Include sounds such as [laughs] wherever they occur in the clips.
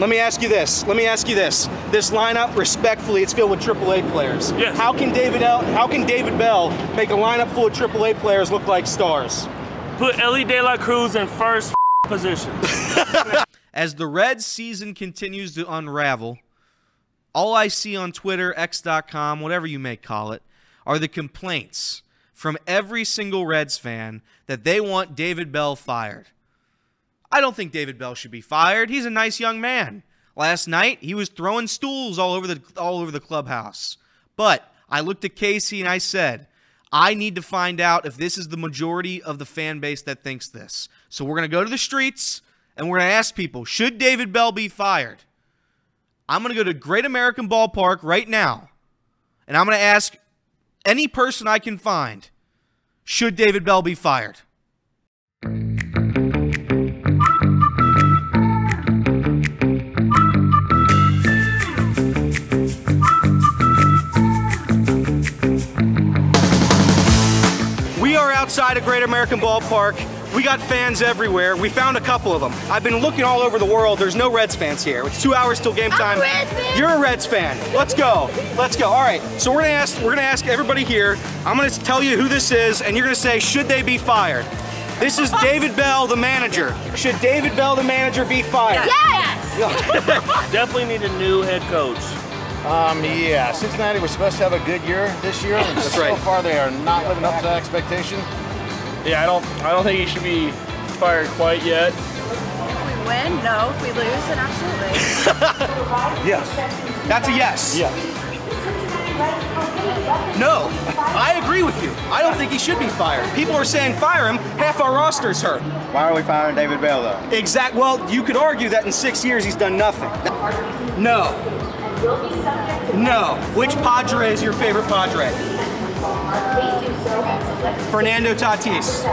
Let me ask you this. Let me ask you this. This lineup, respectfully, it's filled with AAA players. Yes. How can David L, How can David Bell make a lineup full of AAA players look like stars? Put Elly De La Cruz in first [laughs] position. [laughs] As the Reds season continues to unravel, all I see on Twitter, X.com, whatever you may call it, are the complaints from every single Reds fan that they want David Bell fired. I don't think David Bell should be fired. He's a nice young man. Last night, he was throwing stools all over the all over the clubhouse. But I looked at Casey and I said, I need to find out if this is the majority of the fan base that thinks this. So we're going to go to the streets and we're going to ask people, should David Bell be fired? I'm going to go to Great American Ballpark right now. And I'm going to ask any person I can find, should David Bell be fired? Outside of Great American Ballpark. We got fans everywhere. We found a couple of them. I've been looking all over the world. There's no Reds fans here. It's two hours till game time. Reds fan. You're a Reds fan. Let's go. Let's go. All right. So we're gonna ask. We're gonna ask everybody here. I'm gonna tell you who this is, and you're gonna say, should they be fired? This is [laughs] David Bell, the manager. Should David Bell, the manager, be fired? Yes. [laughs] Definitely need a new head coach. Um, yeah, Cincinnati was supposed to have a good year this year, and so right. far they are not living up to that expectation. Yeah, I don't I don't think he should be fired quite yet. If we win, no. If we lose, then absolutely. [laughs] Yes. That's a yes. Yeah. No, I agree with you. I don't think he should be fired. People are saying fire him. Half our roster's hurt. Why are we firing David Bell though? Exact. Well, you could argue that in six years he's done nothing. No. No. Which Padre is your favorite Padre? Fernando Tatis.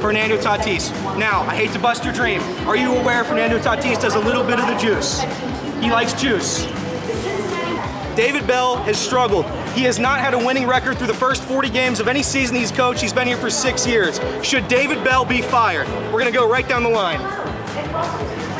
Fernando Tatis. Now, I hate to bust your dream. Are you aware Fernando Tatis does a little bit of the juice? He likes juice. David Bell has struggled. He has not had a winning record through the first 40 games of any season he's coached. He's been here for six years. Should David Bell be fired? We're going to go right down the line.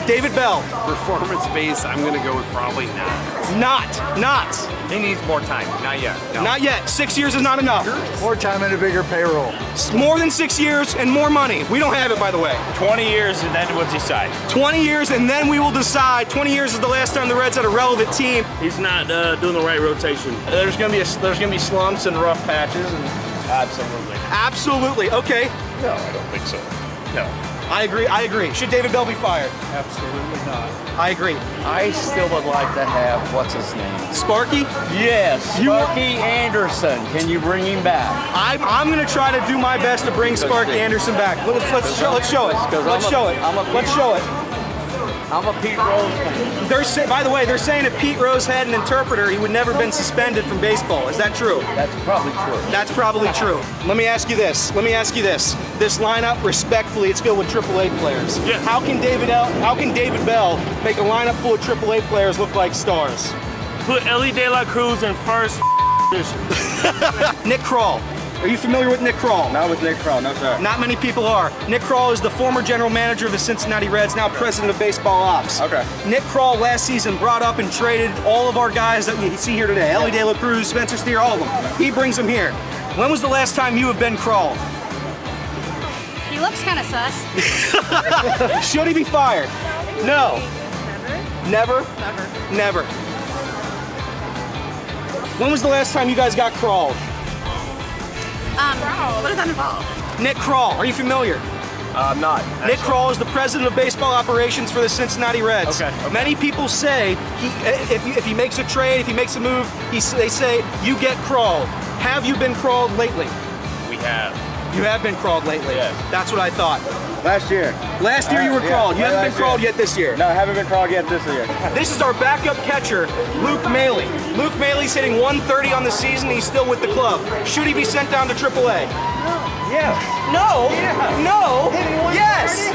David Bell, Performance based, I'm gonna go with probably not. not, not, He needs more time. Not yet. No. not yet. Six years is not enough. More time and a bigger payroll. More than six years and more money. We don't have it, by the way. 20 years and then what's he decide? 20 years and then we will decide. 20 years is the last time the Reds had a relevant team. He's not uh, doing the right rotation. There's gonna be a, there's gonna be slumps and rough patches and absolutely. Absolutely. Okay. No, I don't think so. No. I agree. I agree. Should David Bell be fired? Absolutely not. I agree. I still would like to have what's his name? Sparky, Yes, You- Sparky Anderson. Can you bring him back? I'm, I'm going to try to do my best to bring Sparky Anderson back. Let's, let's, show, let's show it. Let's show it. Let's show it. I'm a Pete Rose fan. They're say, by the way, they're saying if Pete Rose had an interpreter, he would never have been suspended from baseball. Is that true? That's probably true. That's probably true. Let me ask you this. Let me ask you this. This lineup, respectfully, it's filled with AAA players. Yes. How can David L, How can David Bell make a lineup full of AAA players look like stars? Put Elly De La Cruz in first position. [laughs] Nick Krall. Are you familiar with Nick Krall? Not with Nick Crow, no sir. Not many people are. Nick Krall is the former general manager of the Cincinnati Reds, now president of baseball ops. Okay. Nick Krall last season brought up and traded all of our guys that you see here today. Elly De La Cruz, Spencer Steer, all of them. He brings them here. When was the last time you have been Kroll? He looks kind of sus. [laughs] [laughs] Should he be fired? No. Never? Never. Never. When was the last time you guys got crawled? Um, what does that involve? Nick Krall, are you familiar? Uh, I'm not. Nick Krall is the president of baseball operations for the Cincinnati Reds. Okay, okay. Many people say he, if, he, if he makes a trade, if he makes a move, he, they say you get crawled. Have you been crawled lately? We have. You have been crawled lately. Yes. That's what I thought. Last year. Last year you were Yeah, crawled. You haven't been crawled year. yet this year. No, I haven't been crawled yet this year. This is our backup catcher, Luke Maile. Luke Maile's hitting 130 on the season. He's still with the club. Should he be sent down to AAA? No. Yes. No. No. Yes.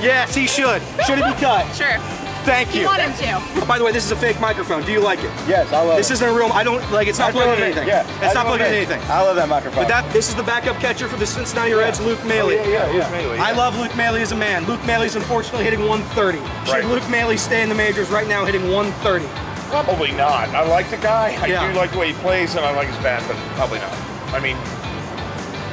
Yes, he should. Should he be cut? Sure. Thank you. You want him to. Oh, by the way, this is a fake microphone. Do you like it? Yes, I love it. This isn't a real. I don't like. It's not That's plugged what in I mean. anything. Yeah, it's that's not what plugged I in mean. anything. I love that microphone. But that this is the backup catcher for the Cincinnati Reds, Luke Maile. Oh, yeah, yeah, yeah. I love Luke Maile as a man. Luke Maile's unfortunately hitting 130. Should Right. Luke Maile stay in the majors right now, hitting 130? Probably not. I like the guy. I Yeah. do like the way he plays, and I like his bat, but probably not. I mean,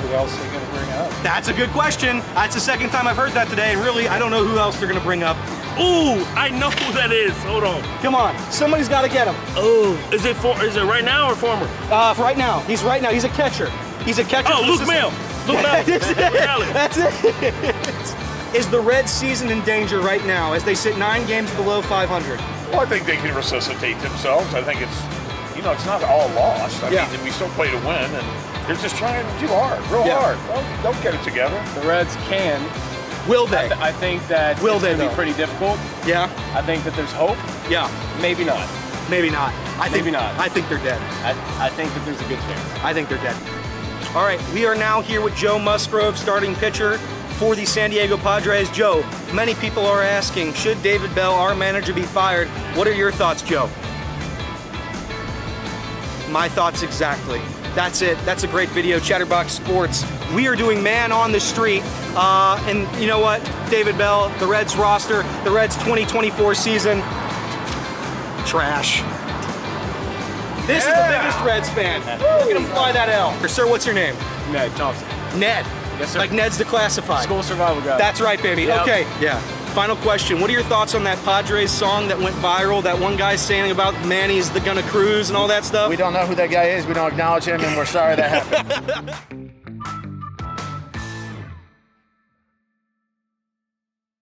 Who else are you going to bring up? That's a good question. That's the second time I've heard that today, and really, I don't know who else they're gonna bring up. Ooh, I know who that is. Hold on. Come on, somebody's got to get him. Oh, is it for? Is it right now or former? Uh, for right now, he's right now. He's a catcher. He's a catcher. Oh, for the Luke Cincinnati- Maile. Luke Maile. That's it. Reality. That's it. [laughs] Is the Reds season in danger right now as they sit nine games below 500? well, I think they can resuscitate themselves. I think it's, you know, it's not all lost. I Yeah. mean, we still play to win, and they're just trying too hard, real Yeah. hard. Don't, don't get it together. The Reds can. Will I, they? th- I think that Will it's they, be pretty difficult. Yeah, I think that there's hope. yeah. Maybe not. Maybe not. I think Maybe not. I think they're dead. I, I think that there's a good chance. I think they're dead. All right, we are now here with Joe Musgrove, starting pitcher for the San Diego Padres. Joe, many people are asking, should David Bell, our manager, be fired? What are your thoughts, Joe? My thoughts exactly. That's it. That's a great video, Chatterbox Sports. We are doing Man on the Street. Uh, and you know what? David Bell, the Reds roster, the Reds 2024 season, trash. This is the biggest Reds fan. Look at him fly that L. Sir, what's your name? Ned Thompson. Ned. Yes, sir. Like Ned's Declassified. School survival guy. That's right, baby. Yep. Okay. Yeah. Final question. What are your thoughts on that Padres song that went viral? That one guy saying about Manny's the gonna cruise and all that stuff? We don't know who that guy is. We don't acknowledge him, and we're sorry that happened. [laughs]